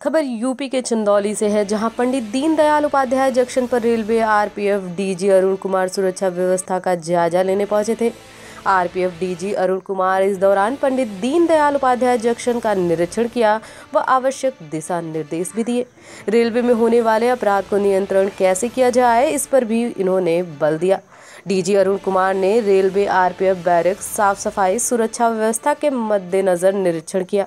खबर यूपी के चंदौली से है, जहाँ पंडित दीनदयाल उपाध्याय जंक्शन पर railway RPF DG Arun Kumar सुरक्षा व्यवस्था का जायजा लेने पहुँचे थे। आरपीएफ डीजी अरुण कुमार इस दौरान पंडित दीनदयाल उपाध्याय जंक्शन का निरीक्षण किया व आवश्यक दिशा निर्देश भी दिए। रेलवे में होने वाले अपराध को नियंत्रण कैसे किया जाए, इस पर भी इन्होंने बल दिया। डीजी अरुण कुमार ने रेलवे आरपीएफ बैरक साफ़ सफ़ाई सुरक्षा व्यवस्था के मद्देनजर निरीक्षण किया।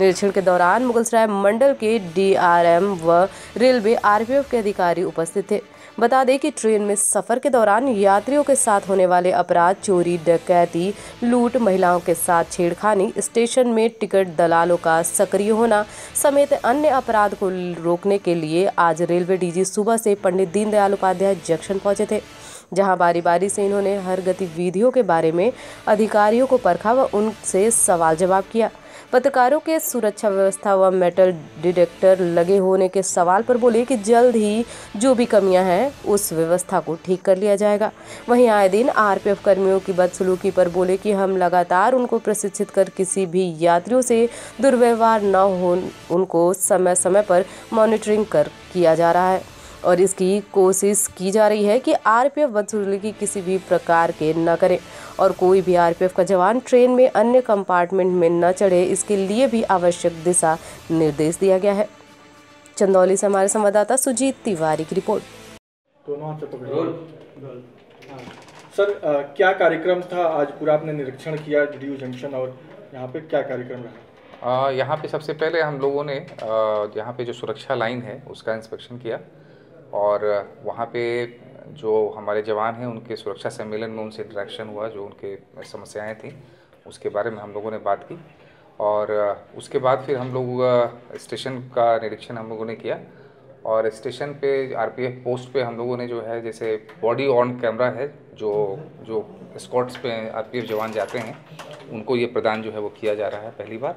निरीक्षण के दौरान मुगलसराय मंडल के डीआरएम व रेलवे आरपीएफ के अधिकारी उपस्थित थे। बता दें कि ट्रेन में सफ़र के दौरान यात्रियों के साथ होने वाले अपराध, चोरी, डकैती, लूट, महिलाओं के साथ छेड़खानी, स्टेशन में टिकट दलालों का सक्रिय होना समेत अन्य अपराध को रोकने के लिए आज रेलवे डीजी सुबह से पंडित दीनदयाल उपाध्याय जंक्शन पहुँचे थे, जहाँ बारी बारी से इन्होंने हर गतिविधियों के बारे में अधिकारियों को परखा व उनसे सवाल जवाब किया। पत्रकारों के सुरक्षा व्यवस्था व मेटल डिटेक्टर लगे होने के सवाल पर बोले कि जल्द ही जो भी कमियाँ हैं, उस व्यवस्था को ठीक कर लिया जाएगा। वहीं आए दिन आरपीएफ कर्मियों की बदसलूकी पर बोले कि हम लगातार उनको प्रशिक्षित कर किसी भी यात्रियों से दुर्व्यवहार न हो उनको समय समय पर मॉनिटरिंग कर किया जा रहा है। और इसकी कोशिश की जा रही है कि आरपीएफ बदसलूकी किसी भी प्रकार के न करे और कोई भी आरपीएफ का जवान ट्रेन में अन्य कंपार्टमेंट में न चढ़े इसके लिए भी आवश्यक दिशा निर्देश दिया गया है। चंदौली से हमारे संवाददाता सुजीत तिवारी की रिपोर्ट। पकड़ो। हाँ। सर अ, क्या कार्यक्रम था? आज पूरा आपने निरीक्षण किया डी जंक्शन और यहाँ पे क्या कार्यक्रम रहा? आ, यहाँ पे सबसे पहले हम लोगों ने यहाँ पे जो सुरक्षा लाइन है उसका इंस्पेक्शन किया। और वहाँ पे जो हमारे जवान हैं, उनके सुरक्षा सम्मेलन में उनसे इंटरेक्शन हुआ, जो उनके समस्याएँ थी, उसके बारे में हम लोगों ने बात की। और उसके बाद फिर हम लोग स्टेशन का निरीक्षण हम लोगों ने किया और स्टेशन पे आरपीएफ पोस्ट पे हम लोगों ने जो है, जैसे बॉडी ऑन कैमरा है, जो जो स्कॉट्स पे आरपीएफ जवान जाते हैं, उनको ये प्रदान जो है वो किया जा रहा है पहली बार।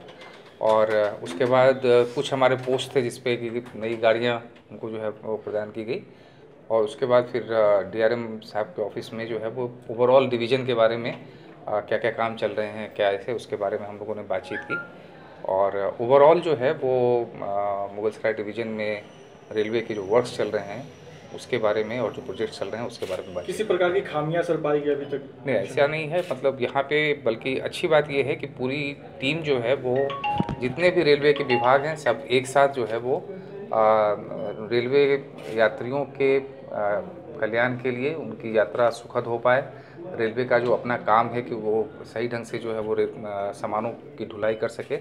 और उसके बाद कुछ हमारे पोस्ट थे जिसपे कि नई गाड़ियाँ उनको जो है वो प्रदान की गई। और उसके बाद फिर डीआरएम साहब के ऑफ़िस में जो है वो ओवरऑल डिवीज़न के बारे में क्या क्या काम चल रहे हैं क्या ऐसे उसके बारे में हम लोगों ने बातचीत की। और ओवरऑल जो है वो मुगलसराय डिवीज़न में रेलवे के जो वर्क्स चल रहे हैं उसके बारे में और जो प्रोजेक्ट चल रहे हैं उसके बारे में बात किसी प्रकार की खामियाँ सर पाई गई अभी तक? नहीं ऐसा नहीं है। मतलब यहाँ पे बल्कि अच्छी बात ये है कि पूरी टीम जो है वो जितने भी रेलवे के विभाग हैं, सब एक साथ जो है वो रेलवे यात्रियों के कल्याण के लिए उनकी यात्रा सुखद हो पाए। रेलवे का जो अपना काम है कि वो सही ढंग से जो है वो सामानों की ढुलाई कर सके,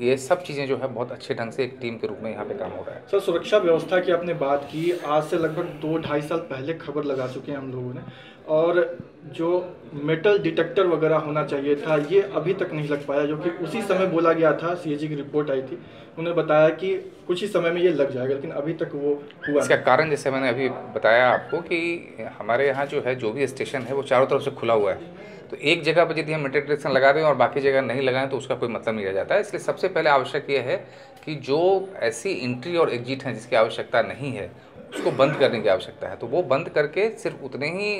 ये सब चीज़ें जो है बहुत अच्छे ढंग से एक टीम के रूप में यहाँ पे काम हो रहा है। सर, सुरक्षा व्यवस्था की आपने बात की, आज से लगभग दो ढाई साल पहले खबर लगा चुके हैं हम लोगों ने। और जो मेटल डिटेक्टर वगैरह होना चाहिए था ये अभी तक नहीं लग पाया जो कि उसी समय बोला गया था सीएजी की रिपोर्ट आई थी। उन्होंने बताया कि कुछ ही समय में ये लग जाएगा लेकिन अभी तक वो हुआ इसका कारण जैसे मैंने अभी बताया आपको कि हमारे यहाँ जो है जो भी स्टेशन है वो चारों तरफ़ से खुला हुआ है। तो एक जगह पर यदि हम मेट्रो डिटेक्शन लगा दें और बाकी जगह नहीं लगाएँ तो उसका कोई मतलब नहीं रह जाता है। इसलिए सबसे पहले आवश्यक ये है कि जो ऐसी एंट्री और एग्जिट हैं जिसकी आवश्यकता नहीं है उसको बंद करने की आवश्यकता है। तो वो बंद करके सिर्फ़ उतने ही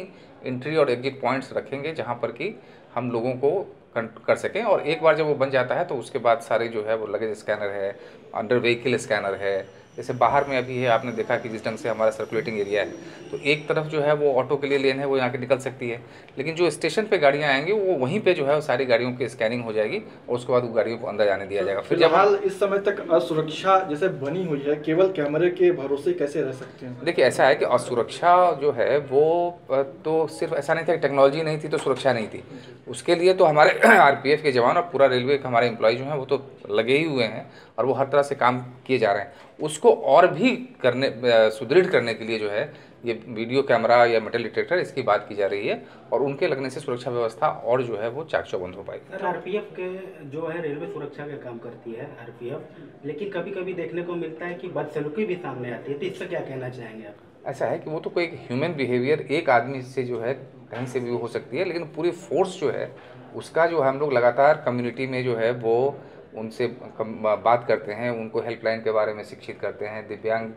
एंट्री और एग्जिट पॉइंट्स रखेंगे जहाँ पर कि हम लोगों को कर सकें और एक बार जब वो बन जाता है तो उसके बाद सारे जो है वो लगेज स्कैनर है अंडर व्हीकल स्कैनर है जैसे बाहर में अभी है आपने देखा कि जिस ढंग से हमारा सर्कुलेटिंग एरिया है तो एक तरफ़ जो है वो ऑटो के लिए लेन है वो यहाँ के निकल सकती है। लेकिन जो स्टेशन पे गाड़ियाँ आएँगी वो वहीं पे जो है वो सारी गाड़ियों की स्कैनिंग हो जाएगी और उसके बाद वो गाड़ियों को अंदर जाने दिया जाएगा। फिर फ़िलहाल इस समय तक असुरक्षा जैसे बनी हुई है केवल कैमरे के भरोसे कैसे रह सकते हैं? देखिए ऐसा है कि असुरक्षा जो है वो तो सिर्फ़ ऐसा नहीं था कि टेक्नोलॉजी नहीं थी तो सुरक्षा नहीं थी। उसके लिए तो हमारे आरपीएफ के जवान और पूरा रेलवे के हमारे एम्प्लॉय जो हैं वो तो लगे ही हुए हैं और वो हर तरह से काम किए जा रहे हैं। उसको और भी करने सुदृढ़ करने के लिए जो है ये वीडियो कैमरा या मेटल डिटेक्टर इसकी बात की जा रही है और उनके लगने से सुरक्षा व्यवस्था और जो है वो चाक चौबंद हो पाएगी। सर आरपीएफ के जो है रेलवे सुरक्षा का काम करती है आरपीएफ लेकिन कभी कभी देखने को मिलता है कि बदसलूकी भी सामने आती है तो इससे क्या कहना चाहेंगे आप? ऐसा है कि वो तो कोई ह्यूमन बिहेवियर एक आदमी से जो है कहीं से भी हो सकती है लेकिन पूरी फोर्स जो है उसका जो हम लोग लगातार कम्युनिटी में जो है वो उनसे बात करते हैं उनको हेल्पलाइन के बारे में शिक्षित करते हैं। दिव्यांग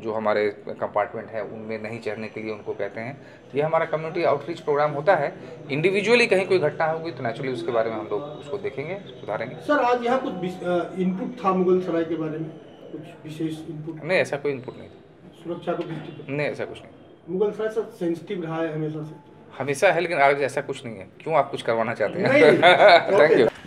जो हमारे कंपार्टमेंट है उनमें नहीं चढ़ने के लिए उनको कहते हैं। ये हमारा कम्युनिटी आउटरीच प्रोग्राम होता है। इंडिविजुअली कहीं कोई घटना होगी तो नेचुरली उसके बारे में हम लोग उसको देखेंगे सुधारेंगे। सर आज यहाँ कुछ इनपुट था मुगल सराय के बारे में? कुछ विशेष इनपुट नहीं ऐसा कोई इनपुट नहीं था। सुरक्षा को नहीं ऐसा कुछ नहीं। मुगल थोड़ा सा सेंसिटिव रहा है हमेशा से? हमेशा है लेकिन आज ऐसा कुछ नहीं है। क्यों आप कुछ करवाना चाहते हैं? Thank you